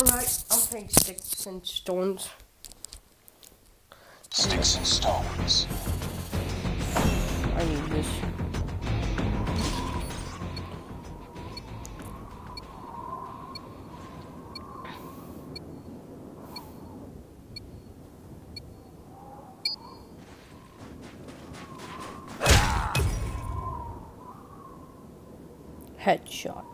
Alright, I'm playing sticks and stones. Sticks and stones. I need this. Headshot.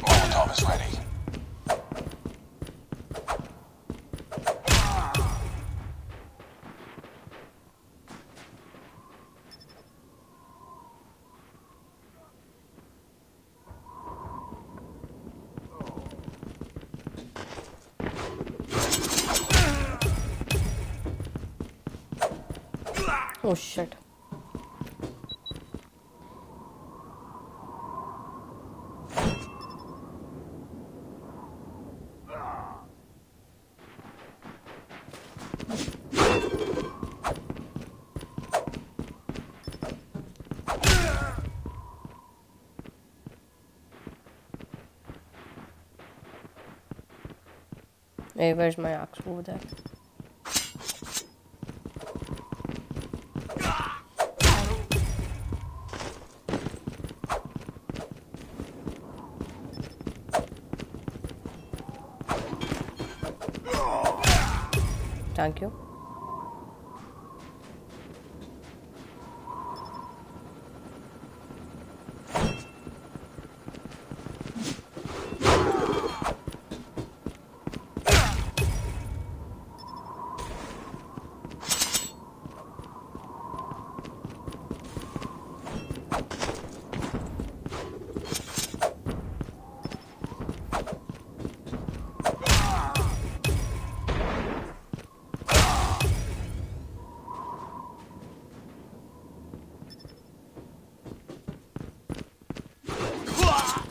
Molotov is ready. Oh shit. Hey, where's my axe over there? Thank you.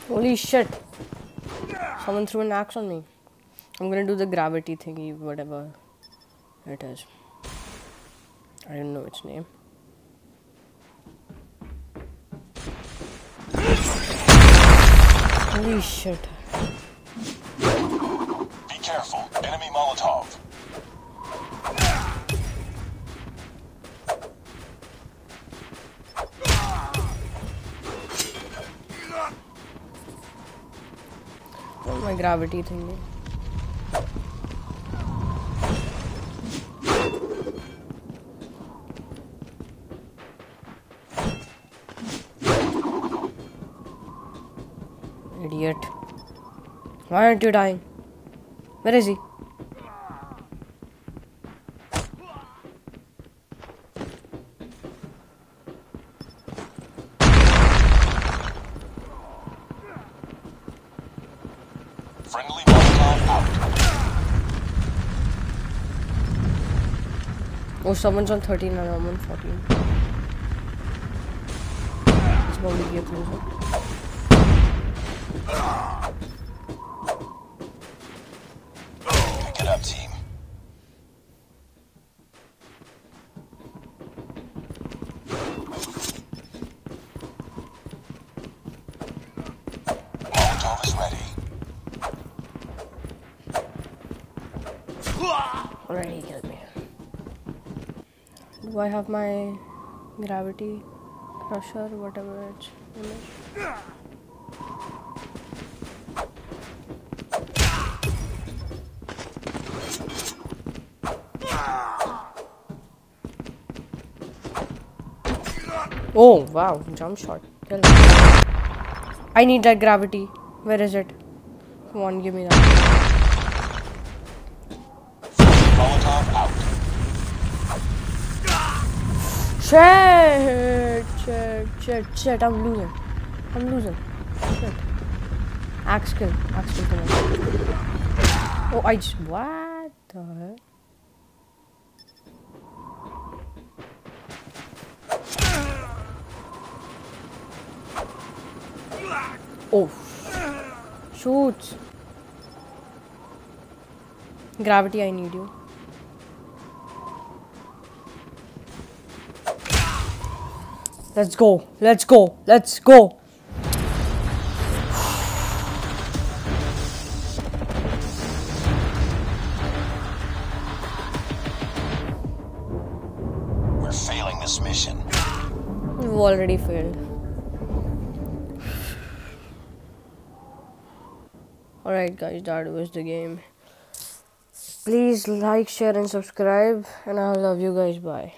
Holy shit. Someone threw an axe on me. I'm gonna do the gravity thingy, whatever it is. I don't know its name. Holy shit. Be careful. Enemy Molotov. My gravity thingy. Idiot. Why aren't you dying? Where is he? Oh, someone's on 13 and I'm on 14. It's probably get closer. Pick it up, team. Molotov is ready. Already me. Do I have my gravity crusher, whatever it's is? Oh wow, jump shot. Kill. I need that gravity. Where is it? Come on, give me that. Molotov out. Shit, shit, shit, shit, I'm losing. I'm losing. Shit. Axe kill, axe kill. Oh, I just. What the? Oh. Shoot. Gravity, I need you. Let's go. Let's go. Let's go. We're failing this mission. We've already failed. Alright, guys, that was the game. Please like, share, and subscribe. And I love you guys. Bye.